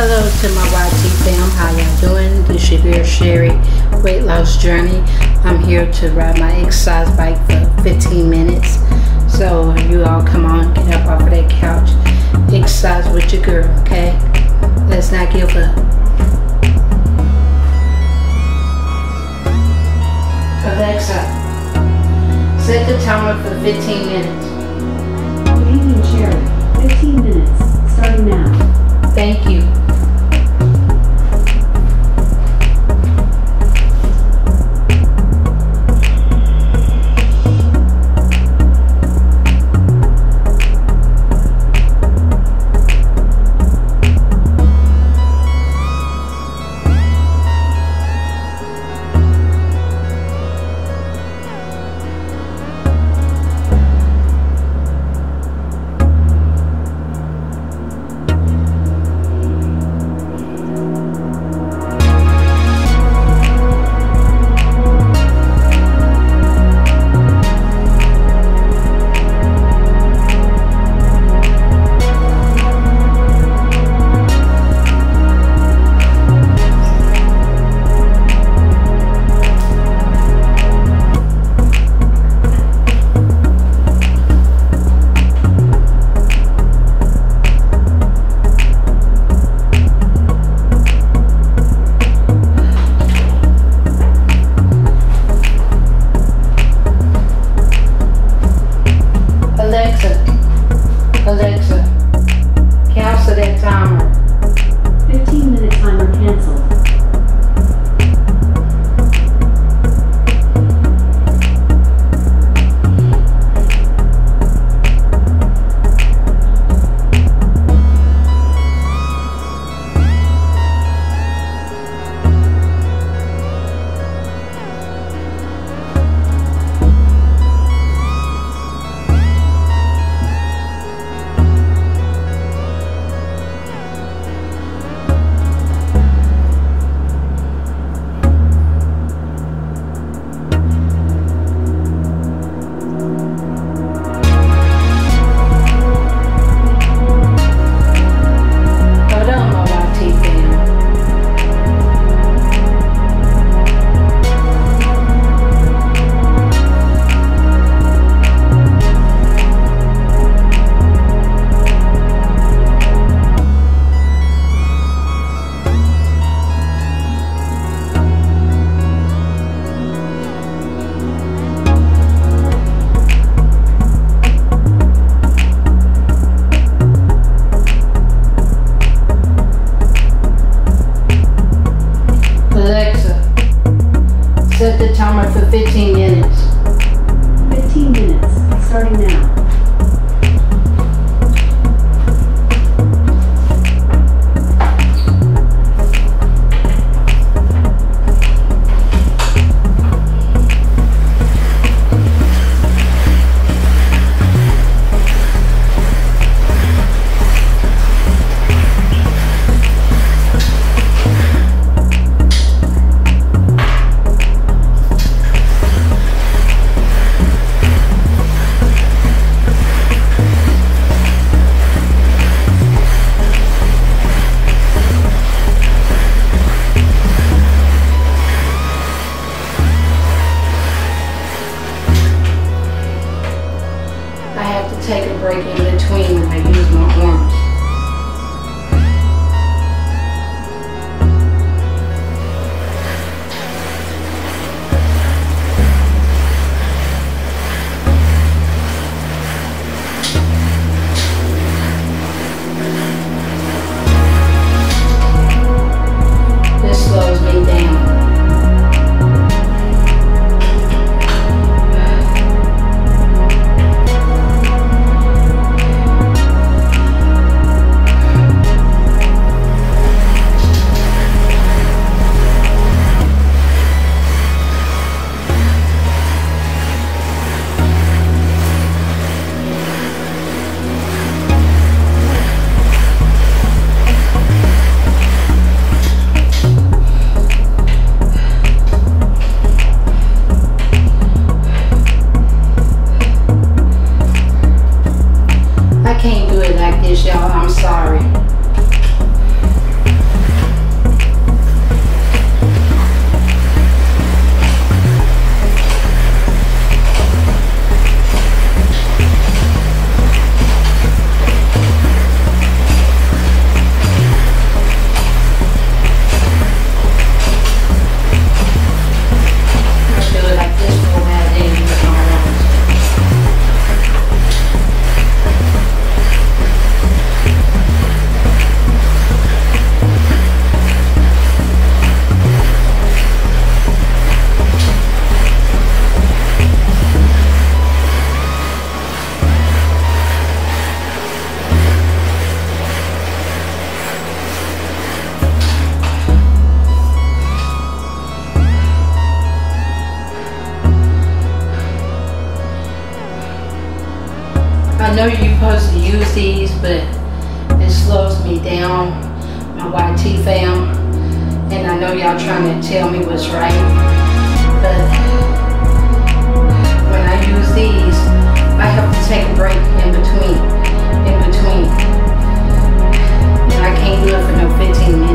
Hello to my YT fam, how y'all doing? This is your girl Cherrie, weight loss journey. I'm here to ride my exercise bike for 15 minutes. So you all come on, get up off of that couch, exercise with your girl, okay? Let's not give up. Alexa, set the timer for 15 minutes. Good evening, Cherrie. 15 minutes, starting now. Thank you. Down, my YT fam. And I know y'all trying to tell me what's right, but when I use these, I have to take a break in between, in between. And I can't do it for no 15 minutes.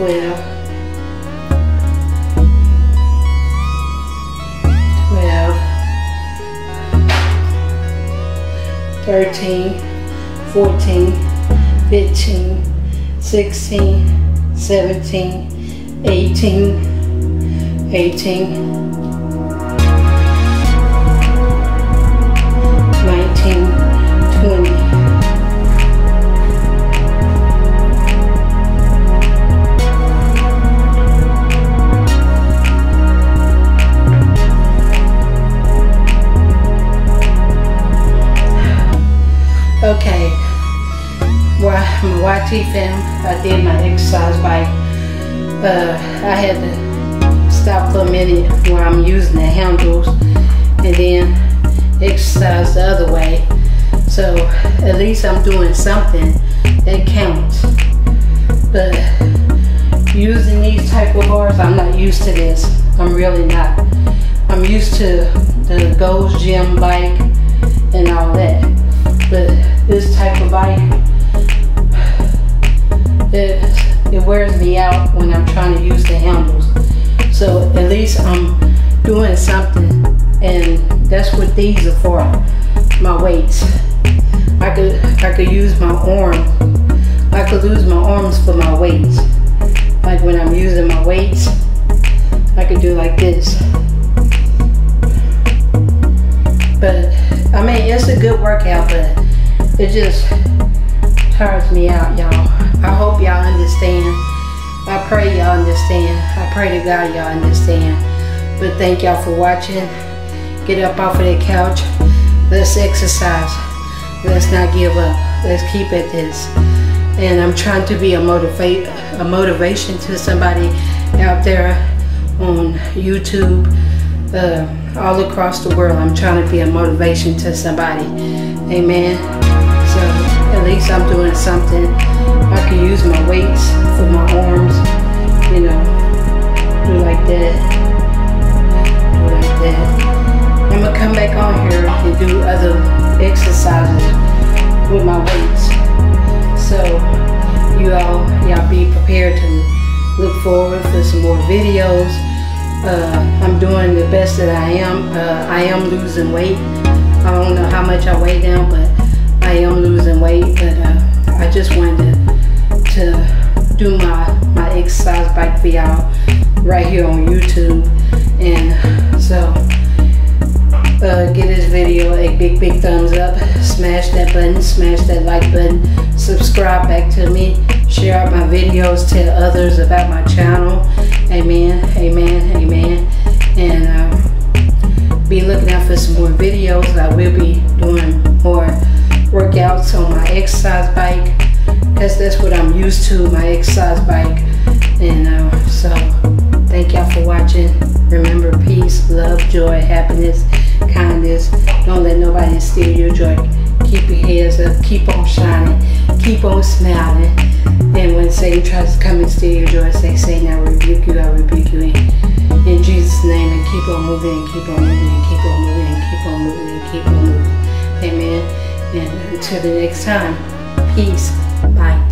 Twelve. 12, 13, 14, 15, 16, 17, 18, 18, YT film, I did my exercise bike. Uh, I had to stop for a minute while I'm using the handles and then exercise the other way. So at least I'm doing something that counts. But using these type of bars, I'm not used to this. I'm really not. I'm used to the Gold's Gym bike and all that. But this type of bike, it, it wears me out when I'm trying to use the handles. So at least I'm doing something and that's what these are for, my weights. I could, I could use my arm. I could use my arms for my weights. Like when I'm using my weights, I could do like this. But, I mean, it's a good workout, but it just tires me out, y'all. I hope y'all understand. I pray y'all understand. I pray to God y'all understand. But thank y'all for watching. Get up off of the couch. Let's exercise. Let's not give up. Let's keep at this. And I'm trying to be a motivate a motivation to somebody out there on YouTube, uh, all across the world. I'm trying to be a motivation to somebody. Amen. So at least I'm doing something. I can use my weights for my arms, you know, like that, like that. I'm gonna come back on here and do other exercises with my weights. So you all, y'all be prepared to look forward for some more videos. Uh, I'm doing the best that I am. Uh, I am losing weight. I don't know how much I weigh now, but I am losing weight. But uh, I just wanted to, to do my, my exercise bike for y'all right here on YouTube. And so uh, give this video a big, big thumbs up. Smash that button, smash that like button. Subscribe back to me. Share out my videos. Tell others about my channel. What I'm used to, my exercise bike. And uh, so, thank y'all for watching. Remember, peace, love, joy, happiness, kindness. Don't let nobody steal your joy. Keep your heads up. Keep on shining. Keep on smiling. And when Satan tries to come and steal your joy, say, Satan, I rebuke you. I rebuke you in, Jesus' name. And keep on moving and keep on moving and keep on moving and keep on moving and keep on moving. Amen. And until the next time, peace. Bye.